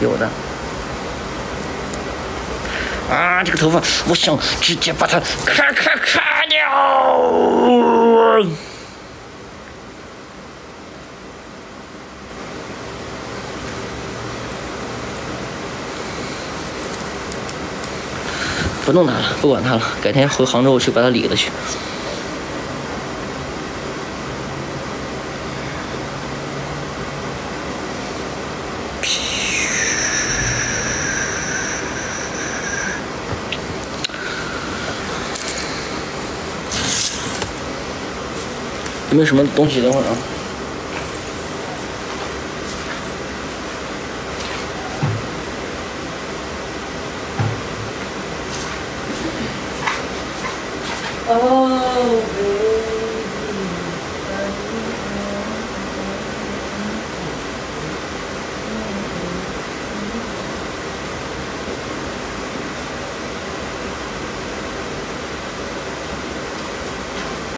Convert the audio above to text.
有的。啊，这个头发，我想直接把它咔咔咔掉。不弄它了，不管它了，改天回杭州去把它理了去。有没有什么东西？等会儿啊。哦。